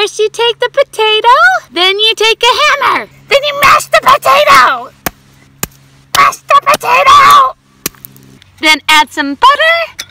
First you take the potato, then you take a hammer, then you mash the potato. Mash the potato. Then add some butter